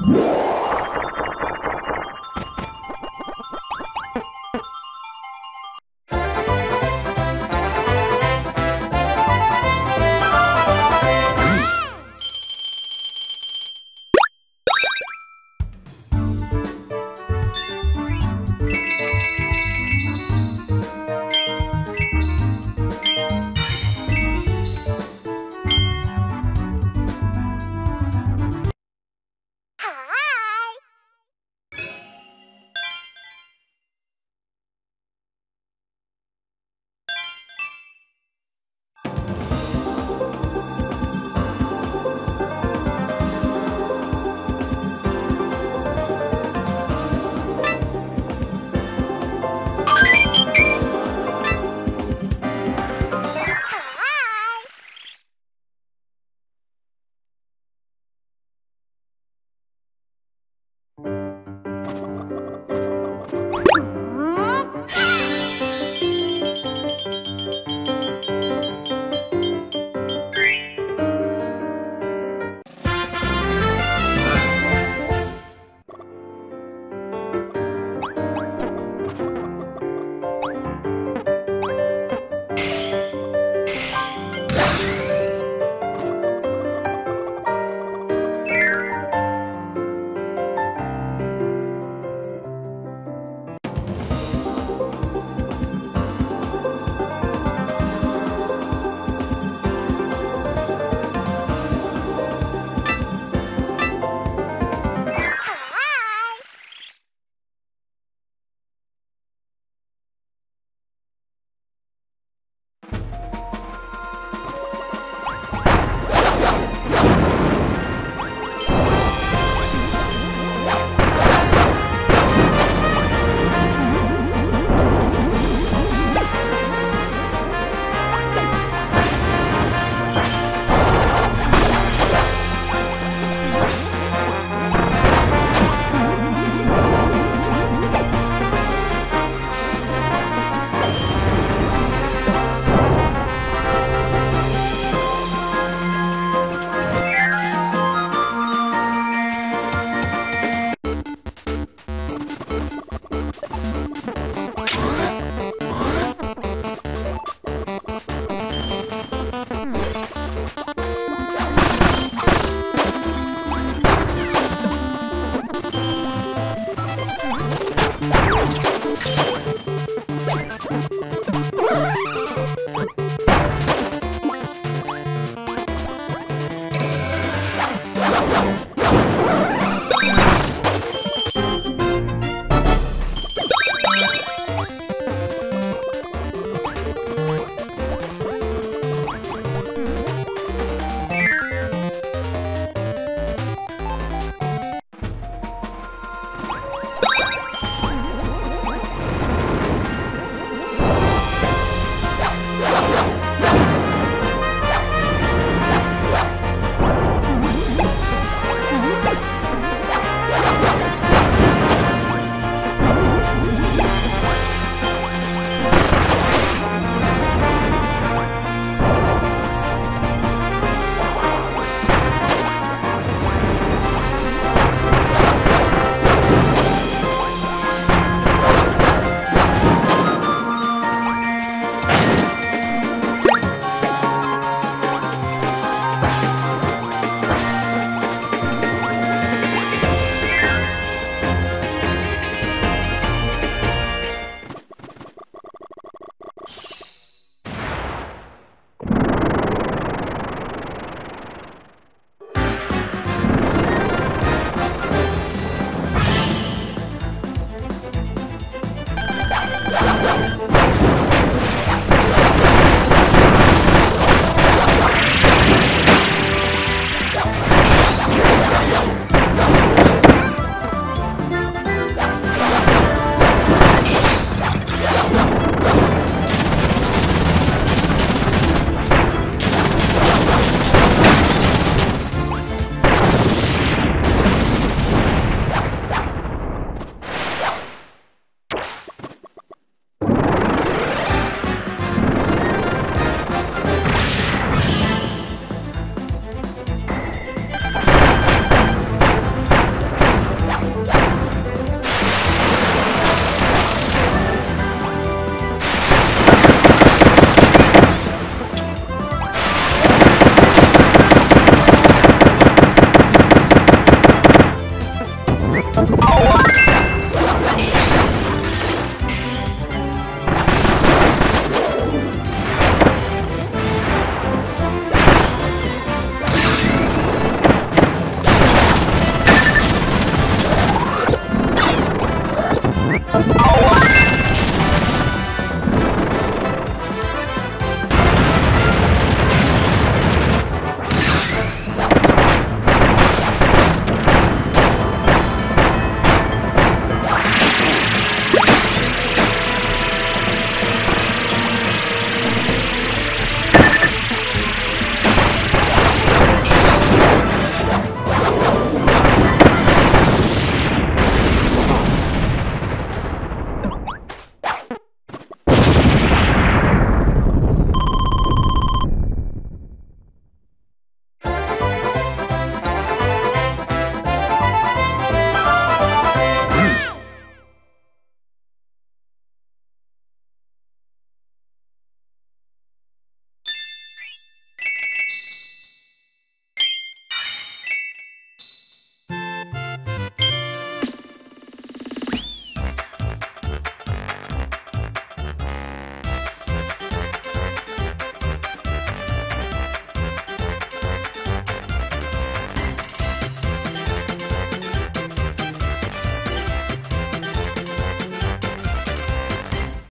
Yeah.